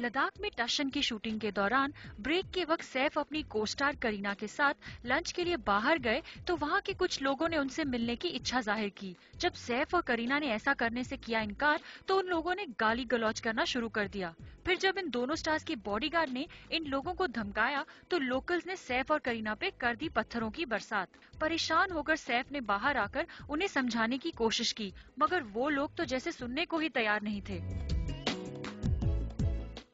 लद्दाख में टशन की शूटिंग के दौरान ब्रेक के वक्त सैफ अपनी को स्टार करीना के साथ लंच के लिए बाहर गए तो वहाँ के कुछ लोगों ने उनसे मिलने की इच्छा ज़ाहिर की। जब सैफ और करीना ने ऐसा करने से किया इनकार तो उन लोगों ने गाली गलौज करना शुरू कर दिया। फिर जब इन दोनों स्टार्स के बॉडीगार्ड ने इन लोगों को धमकाया तो लोकल्स ने सैफ और करीना पे कर दी पत्थरों की बरसात। परेशान होकर सैफ ने बाहर आकर उन्हें समझाने की कोशिश की, मगर वो लोग तो जैसे सुनने को ही तैयार नहीं थे।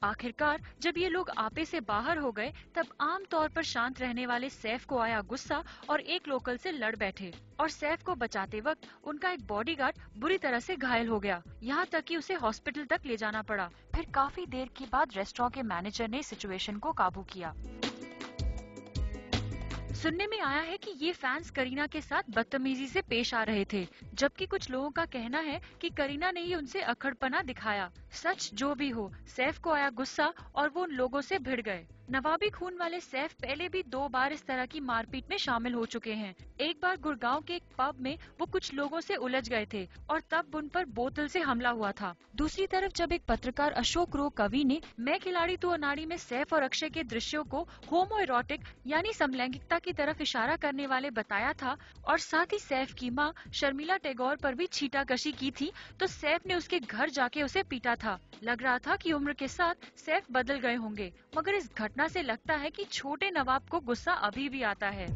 आखिरकार, जब ये लोग आपे से बाहर हो गए, तब आम तौर पर शांत रहने वाले सैफ को आया गुस्सा और एक लोकल से लड़ बैठे। और सैफ को बचाते वक्त उनका एक बॉडीगार्ड बुरी तरह से घायल हो गया। यहाँ तक कि उसे हॉस्पिटल तक ले जाना पड़ा। फिर काफ़ी देर के बाद रेस्टोरेंट के मैनेजर ने सिचुएशन को काबू किया। सुनने में आया है कि ये फैंस करीना के साथ बदतमीजी से पेश आ रहे थे, जबकि कुछ लोगों का कहना है कि करीना ने ही उनसे अखड़पना दिखाया। सच जो भी हो, सैफ को आया गुस्सा और वो उन लोगों से भिड़ गए। नवाबी खून वाले सैफ पहले भी दो बार इस तरह की मारपीट में शामिल हो चुके हैं। एक बार गुड़गांव के एक पब में वो कुछ लोगों से उलझ गए थे और तब उन पर बोतल से हमला हुआ था। दूसरी तरफ़ जब एक पत्रकार अशोक रो कवि ने मैं खिलाड़ी तो अनाड़ी में सैफ और अक्षय के दृश्यों को होमो इरोटिक यानी समलैंगिकता की तरफ़ इशारा करने वाले बताया था और साथ ही सैफ की माँ शर्मिला टैगोर पर भी छीटाकशी की थी तो सैफ ने उसके घर जाके उसे पीटा था। लग रहा था कि उम्र के साथ सैफ बदल गए होंगे, मगर इस घटना से लगता है कि छोटे नवाब को गुस्सा अभी भी आता है।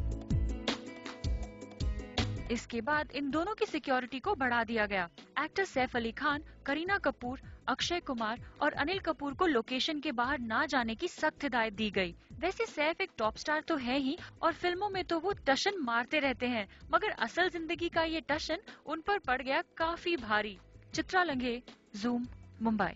इसके बाद इन दोनों की सिक्योरिटी को बढ़ा दिया गया। एक्टर सैफ अली खान, करीना कपूर, अक्षय कुमार और अनिल कपूर को लोकेशन के बाहर ना जाने की सख्त हिदायत दी गई। वैसे सैफ एक टॉप स्टार तो है ही और फ़िल्मों में तो वो टशन मारते रहते हैं, मगर असल ज़िंदगी का ये टशन उन पर पड़ गया काफ़ी भारी। चित्रा लंघे जूम मुंबई।